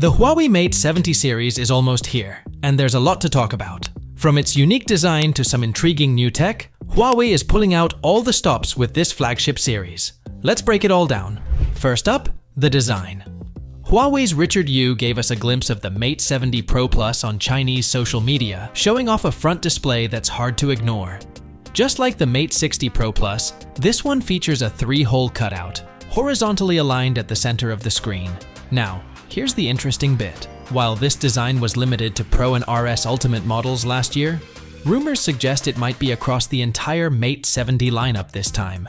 The Huawei Mate 70 series is almost here, and there's a lot to talk about. From its unique design to some intriguing new tech, Huawei is pulling out all the stops with this flagship series. Let's break it all down. First up, the design. Huawei's Richard Yu gave us a glimpse of the Mate 70 Pro Plus on Chinese social media, showing off a front display that's hard to ignore. Just like the Mate 60 Pro Plus, this one features a three-hole cutout, horizontally aligned at the center of the screen. Now, here's the interesting bit. While this design was limited to Pro and RS Ultimate models last year, rumors suggest it might be across the entire Mate 70 lineup this time.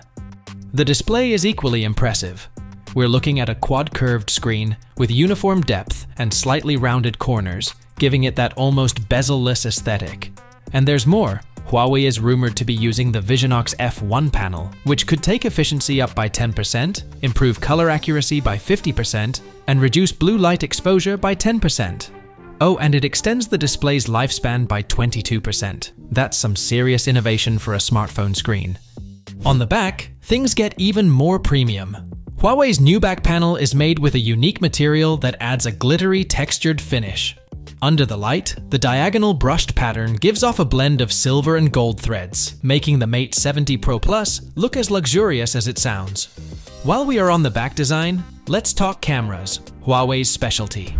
The display is equally impressive, we're looking at a quad-curved screen with uniform depth and slightly rounded corners, giving it that almost bezel-less aesthetic. And there's more. Huawei is rumored to be using the Visionox F1 panel, which could take efficiency up by 10%, improve color accuracy by 50%, and reduce blue light exposure by 10%. Oh, and it extends the display's lifespan by 22%. That's some serious innovation for a smartphone screen. On the back, things get even more premium. Huawei's new back panel is made with a unique material that adds a glittery textured finish. Under the light, the diagonal brushed pattern gives off a blend of silver and gold threads, making the Mate 70 Pro Plus look as luxurious as it sounds. While we are on the back design, let's talk cameras, Huawei's specialty.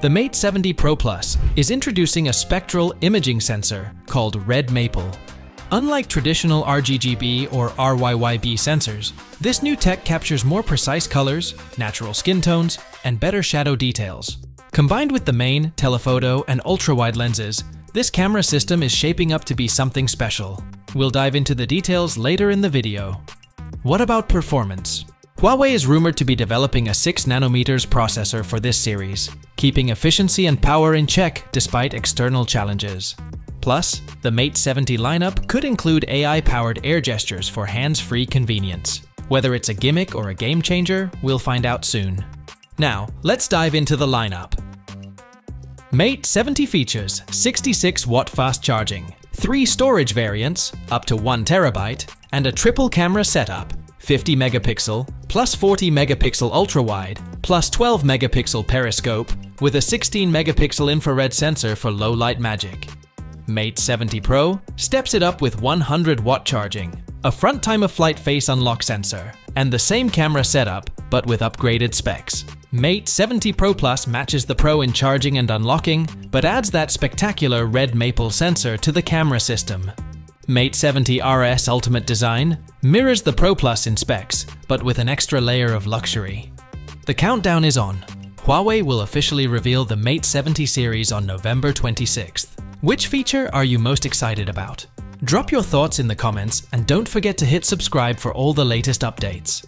The Mate 70 Pro Plus is introducing a spectral imaging sensor called Red Maple Unlike traditional RGGB or RYYB sensors, this new tech captures more precise colors, natural skin tones, and better shadow details. Combined with the main, telephoto, and ultra-wide lenses, this camera system is shaping up to be something special. We'll dive into the details later in the video. What about performance? Huawei is rumored to be developing a 6 nanometers processor for this series, keeping efficiency and power in check despite external challenges. Plus, the Mate 70 lineup could include AI-powered air gestures for hands-free convenience. Whether it's a gimmick or a game changer, we'll find out soon. Now, let's dive into the lineup. Mate 70 features 66 watt fast charging, three storage variants, up to 1 terabyte, and a triple camera setup, 50 megapixel, plus 40 megapixel ultra-wide, plus 12 megapixel periscope, with a 16 megapixel infrared sensor for low light magic. Mate 70 Pro steps it up with 100 watt charging, a front time of flight face unlock sensor, and the same camera setup, but with upgraded specs. Mate 70 Pro Plus matches the Pro in charging and unlocking, but adds that spectacular red maple sensor to the camera system. Mate 70 RS Ultimate design mirrors the Pro Plus in specs, but with an extra layer of luxury. The countdown is on. Huawei will officially reveal the Mate 70 series on November 26th. Which feature are you most excited about? Drop your thoughts in the comments and don't forget to hit subscribe for all the latest updates.